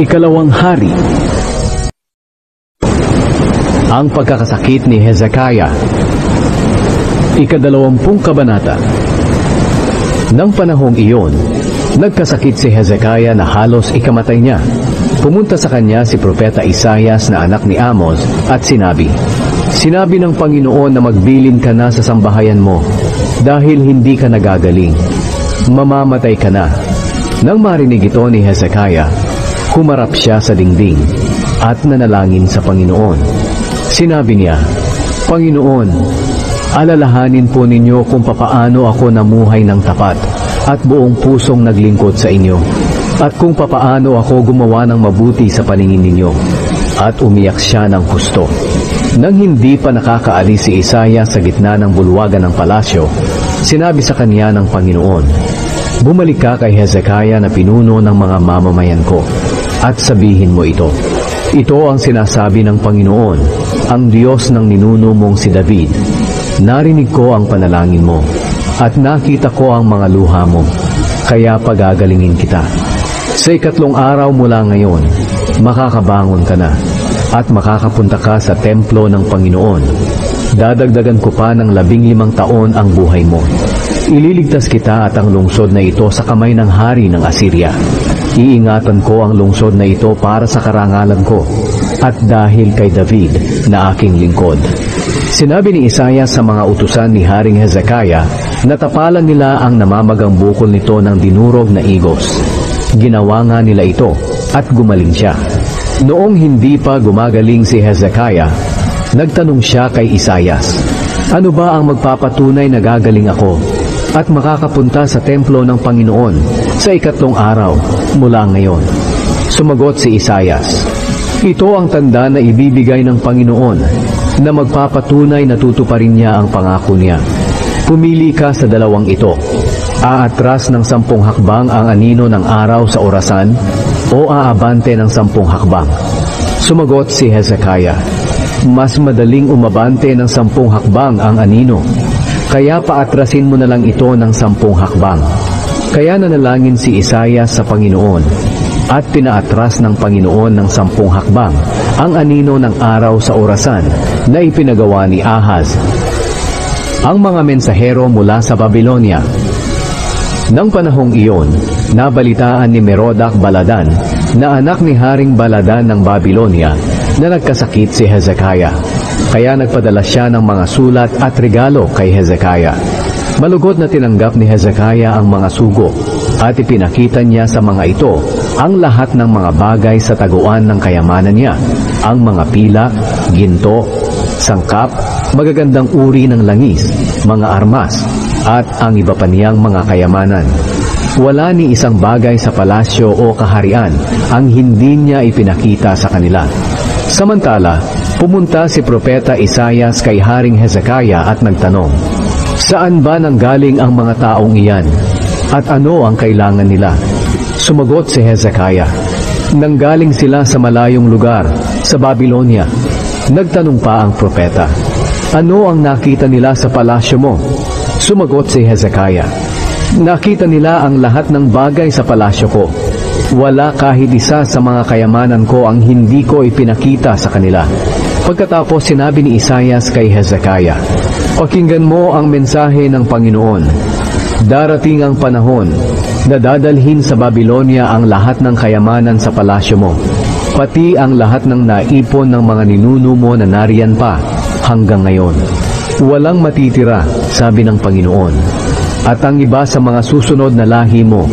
Ikalawang hari Ang pagkakasakit ni Hezekiah Ikadalawampung kabanata Nang panahong iyon, nagkasakit si Hezekiah na halos ikamatay niya. Pumunta sa kanya si Propeta Isayas na anak ni Amos at sinabi, Sinabi ng Panginoon na magbilin ka na sa sambahayan mo dahil hindi ka nagagaling. Mamamatay ka na. Nang marinig ito ni Hezekiah, humarap siya sa dingding at nanalangin sa Panginoon. Sinabi niya, Panginoon, alalahanin po ninyo kung papaano ako namuhay ng tapat at buong pusong naglingkod sa inyo at kung papaano ako gumawa ng mabuti sa paningin ninyo at umiyak siya ng husto. Nang hindi pa nakakaalis si Isaya sa gitna ng bulwagan ng palasyo, sinabi sa kanya ng Panginoon, Bumalik ka kay Hezekiah na pinuno ng mga mamamayan ko at sabihin mo ito. Ito ang sinasabi ng Panginoon, ang Diyos ng ninuno mong si David. Narinig ko ang panalangin mo at nakita ko ang mga luha mo, kaya pagagalingin kita. Sa ikatlong araw mula ngayon, makakabangon ka na at makakapunta ka sa templo ng Panginoon. Dadagdagan ko pa ng labing limang taon ang buhay mo. Ililigtas kita at ang lungsod na ito sa kamay ng hari ng Assyria. Iingatan ko ang lungsod na ito para sa karangalan ko at dahil kay David na aking lingkod. Sinabi ni Isaiah sa mga utusan ni Haring Hezekiah na tapalan nila ang namamagang bukol nito ng dinurog na igos. Ginawa nga nila ito at gumaling siya. Noong hindi pa gumagaling si Hezekiah, nagtanong siya kay Isayas, Ano ba ang magpapatunay na gagaling ako at makakapunta sa templo ng Panginoon sa ikatlong araw mula ngayon? Sumagot si Isayas, Ito ang tanda na ibibigay ng Panginoon na magpapatunay na tutuparin niya ang pangako niya. Pumili ka sa dalawang ito. Aatras ng sampung hakbang ang anino ng araw sa orasan o aabante ng sampung hakbang? Sumagot si Hezekiah, Mas madaling umabante ng sampung hakbang ang anino, kaya paatrasin mo na lang ito ng sampung hakbang. Kaya nanalangin si Isaiah sa Panginoon at pinaatras ng Panginoon ng sampung hakbang ang anino ng araw sa orasan na ipinagawa ni Ahaz. Ang mga mensahero mula sa Babylonia Nang panahong iyon, nabalitaan ni Merodak Baladan na anak ni Haring Baladan ng Babylonia na nagkasakit si Hezekiah. Kaya nagpadala siya ng mga sulat at regalo kay Hezekiah. Malugod na tinanggap ni Hezekiah ang mga sugo at ipinakita niya sa mga ito ang lahat ng mga bagay sa taguan ng kayamanan niya, ang mga pila, ginto, sangkap, magagandang uri ng langis, mga armas, at ang iba pa niyang mga kayamanan. Wala ni isang bagay sa palasyo o kaharian ang hindi niya ipinakita sa kanila. Samantala, pumunta si Propeta Isayas kay Haring Hezekiah at nagtanong, Saan ba nanggaling ang mga taong iyan? At ano ang kailangan nila? Sumagot si Hezekiah, Nanggaling sila sa malayong lugar, sa Babylonia. Nagtanong pa ang propeta, Ano ang nakita nila sa palasyo mo? Sumagot si Hezekiah, Nakita nila ang lahat ng bagay sa palasyo ko. Wala kahit isa sa mga kayamanan ko ang hindi ko ipinakita sa kanila. Pagkatapos sinabi ni Isayas kay Hezekiah, Pakinggan mo ang mensahe ng Panginoon. Darating ang panahon na dadalhin sa Babylonia ang lahat ng kayamanan sa palasyo mo, pati ang lahat ng naipon ng mga ninuno mo na nariyan pa hanggang ngayon. Walang matitira, sabi ng Panginoon. At ang iba sa mga susunod na lahi mo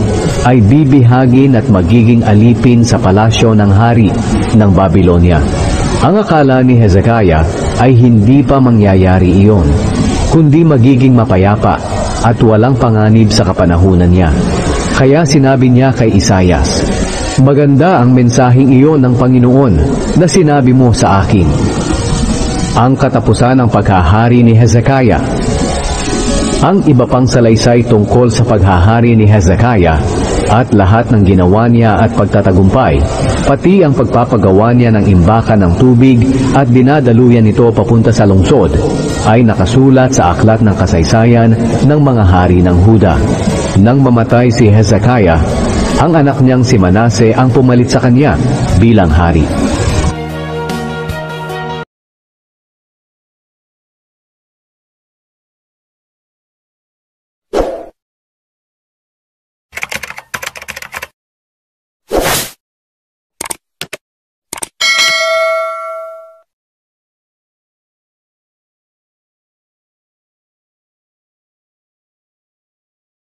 ay bibihagin at magiging alipin sa palasyo ng hari ng Babylonia. Ang akala ni Hezekiah ay hindi pa mangyayari iyon, kundi magiging mapayapa at walang panganib sa kapanahunan niya. Kaya sinabi niya kay Isayas, Maganda ang mensaheng iyon ng Panginoon na sinabi mo sa akin. Ang katapusan ng paghahari ni Hezekiah ang iba pang salaysay tungkol sa paghahari ni Hezekiah at lahat ng ginawa niya at pagtatagumpay, pati ang pagpapagawa niya ng imbakan ng tubig at dinadaluyan ito papunta sa lungsod, ay nakasulat sa aklat ng kasaysayan ng mga hari ng Huda. Nang mamatay si Hezekiah, Ang anak niyang si Manase ang pumalit sa kanya bilang hari.